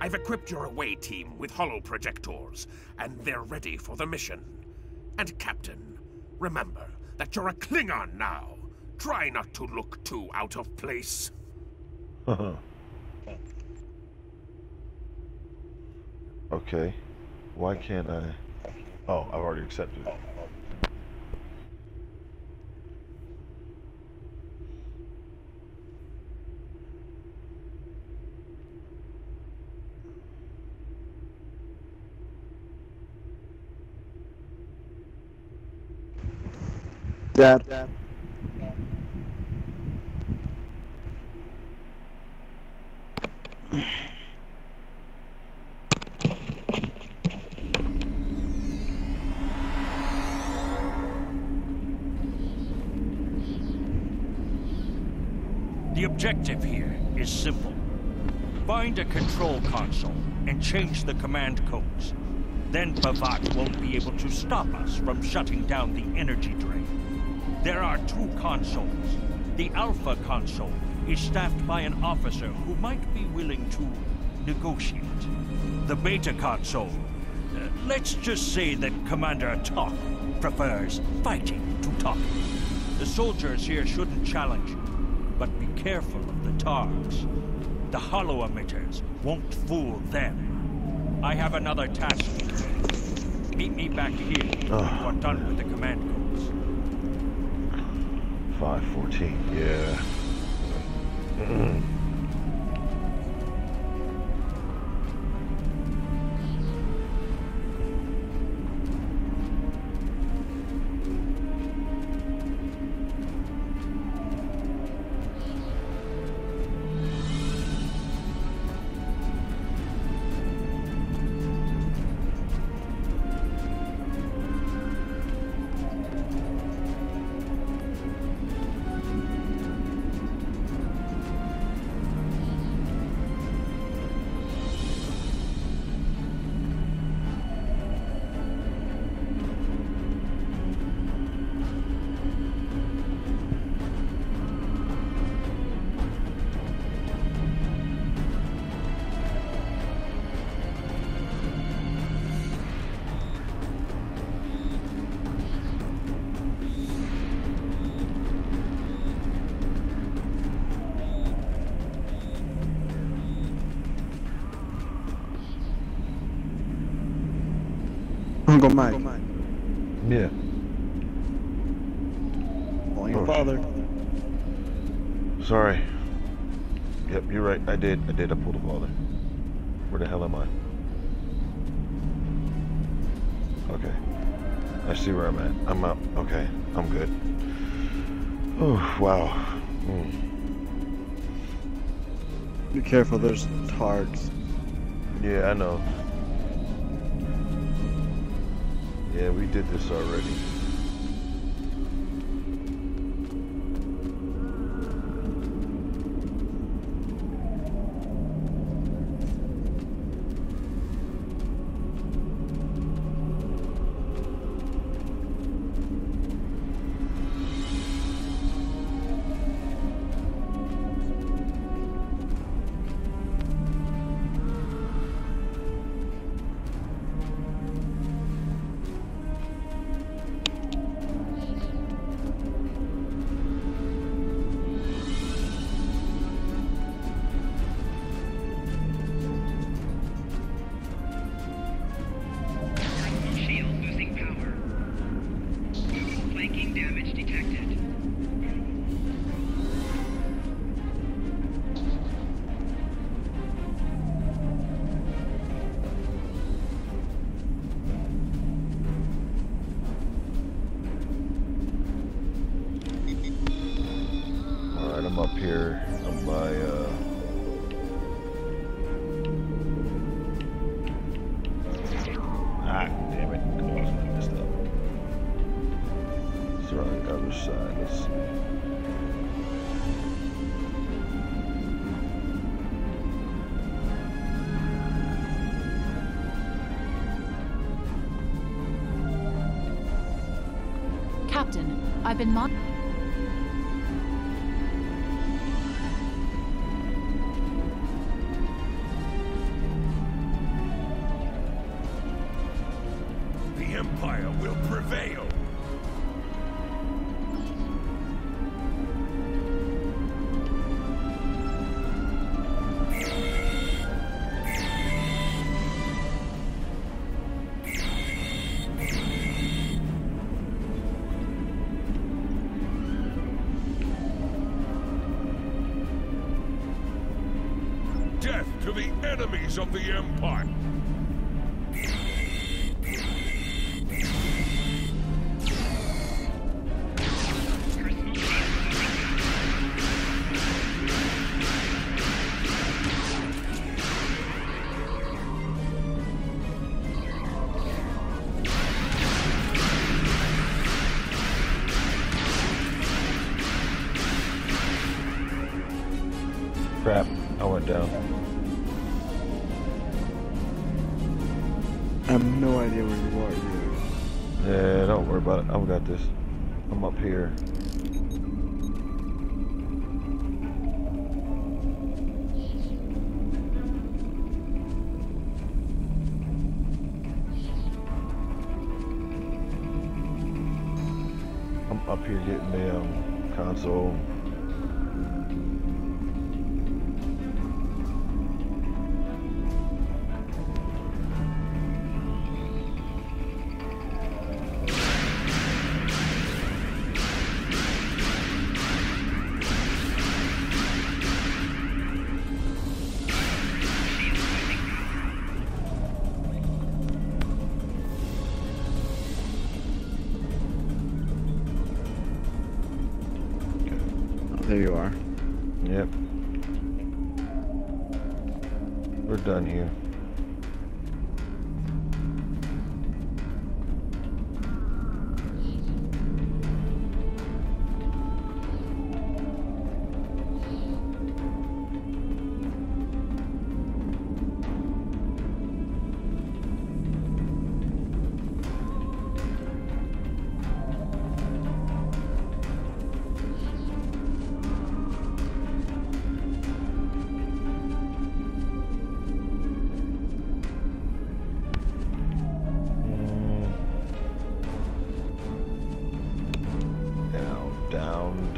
I've equipped your away team with holo projectors, and they're ready for the mission. And Captain, remember that you're a Klingon now. Try not to look too out of place. okay. Why can't I? Oh, I've already accepted The objective here is simple. Find a control console and change the command codes. Then B'vat won't be able to stop us from shutting down the energy drain. There are two consoles. The Alpha console is staffed by an officer who might be willing to negotiate. The Beta console, uh, let's just say that Commander Talk prefers fighting to talking. The soldiers here shouldn't challenge you, but be careful of the Targs. The holo emitters won't fool them. I have another task for. Meet me back here when you're done with the command. 514, yeah. Mm-hmm. Uncle Mike. Yeah. Calling your Oh, father. Sorry. Yep, you're right. I did. I did. I pulled a father. Where the hell am I? Okay. I see where I'm at. I'm out. Okay. I'm good. Oh, wow. Hmm. Be careful, there's targs. Yeah, I know. Yeah, we did this already. I've been mon- of the Empire! I have no idea where you are, dude. Yeah, don't worry about it. I've got this. I'm up here. I'm up here getting the um, console. You are. Yep. We're done here.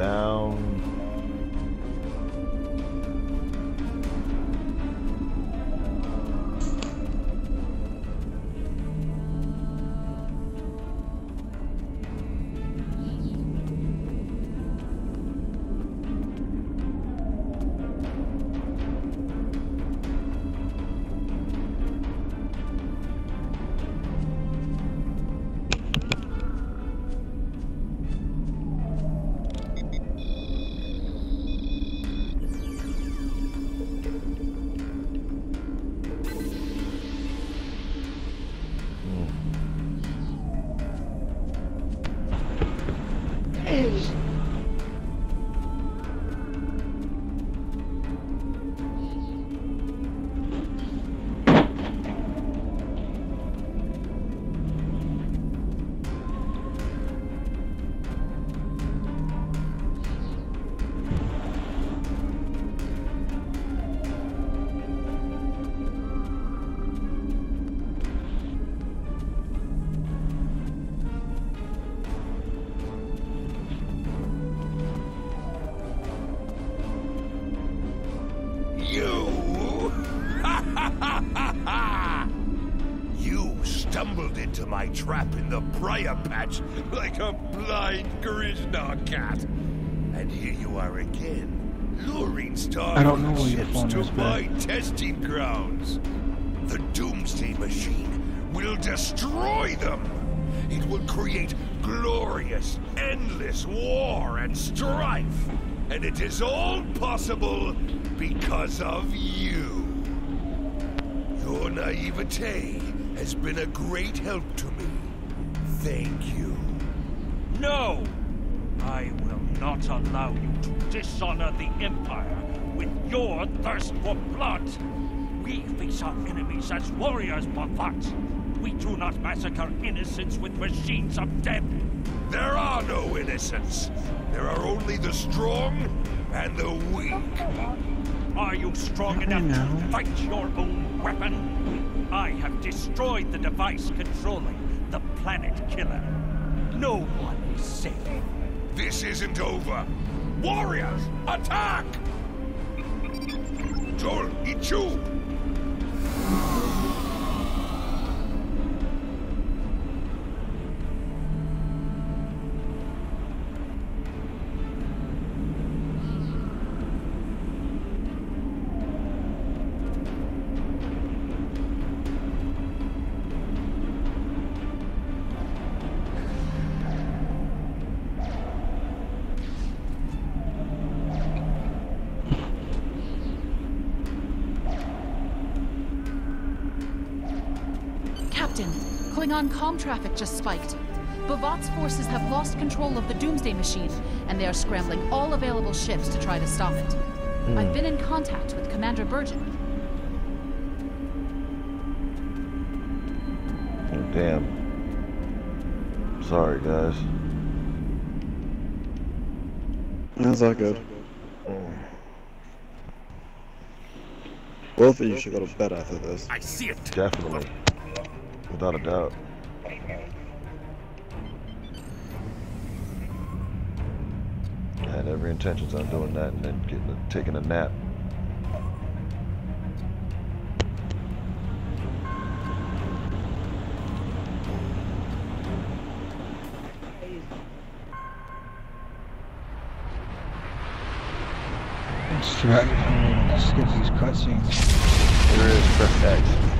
Down, down. My trap in the briar patch like a blind Griznar cat. And here you are again, luring I don't know where your phone to is, my man. testing grounds. The Doomsday Machine will destroy them. It will create glorious, endless war and strife. And it is all possible because of you. Your naivete has been a great help to me. Thank you. No! I will not allow you to dishonor the Empire with your thirst for blood! We face our enemies as warriors, B'vat! We do not massacre innocents with machines of death! There are no innocents. There are only the strong and the weak. Are you strong I enough know. to fight your own weapon? I have destroyed the device controlling the planet killer. No one is safe. This isn't over. Warriors, attack! Joel, Ichu! Captain, Klingon com traffic just spiked. B'vat's forces have lost control of the Doomsday Machine, and they are scrambling all available ships to try to stop it. Hmm. I've been in contact with Commander Burgin. Oh, damn. Sorry, guys. That's all good. Hmm. Both of you should go to bed after this. I see it. Definitely. Without a doubt. I had every intentions on doing that and then getting a, taking a nap. Distract me. Skip these cutscenes. Here is press.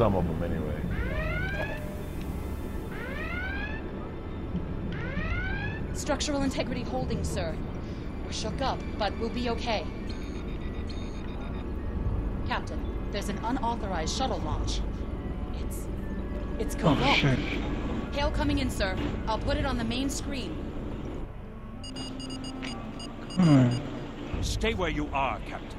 Some of them, anyway. Structural integrity holding, sir. We're shook up, but we'll be okay. Captain, there's an unauthorized shuttle launch. It's. It's Oh shit. Hail coming in, sir. I'll put it on the main screen. Hmm. Stay where you are, Captain.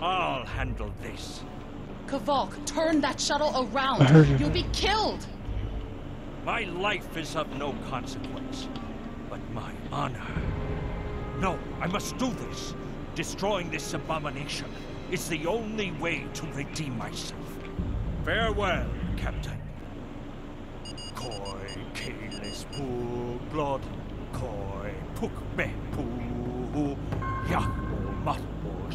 I'll handle this. Kavok, turn that shuttle I around. heard you. You'll be killed. My life is of no consequence, but my honor. No, I must do this. Destroying this abomination is the only way to redeem myself. Farewell, Captain. Koi keles pu glod, koi puk me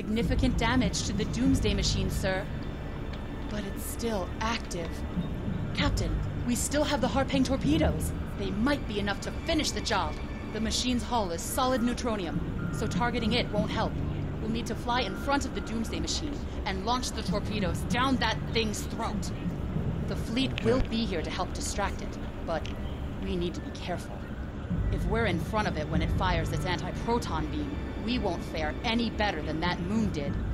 significant damage to the Doomsday Machine, sir. But it's still active. Captain, we still have the Harpang torpedoes. They might be enough to finish the job. The machine's hull is solid neutronium, so targeting it won't help. We'll need to fly in front of the Doomsday Machine and launch the torpedoes down that thing's throat. The fleet will be here to help distract it, but we need to be careful. If we're in front of it when it fires its anti-proton beam, we won't fare any better than that moon did.